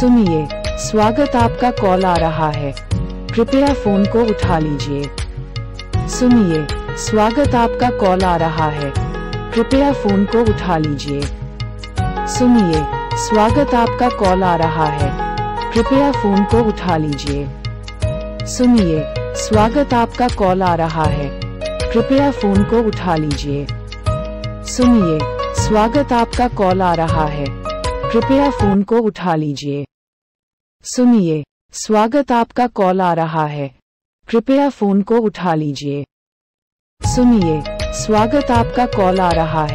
सुनिए, स्वागत आपका कॉल आ रहा है। कृपया फ़ोन को उठा लीजिए। सुनिए, स्वागत आपका कॉल आ रहा है। कृपया फ़ोन को उठा लीजिए। सुनिए, स्वागत आपका कॉल आ रहा है। कृपया फ़ोन को उठा लीजिए। सुनिए, स्वागत आपका कॉल आ रहा है। कृपया फ़ोन को उठा लीजिए। सुनिए, स्वागत आपका कॉल आ रहा है। कृपया फ़ोन को उठा लीजिए। सुनिए, स्वागत आपका कॉल आ रहा है। कृपया फ़ोन को उठा लीजिए। सुनिए, स्वागत आपका कॉल आ रहा है।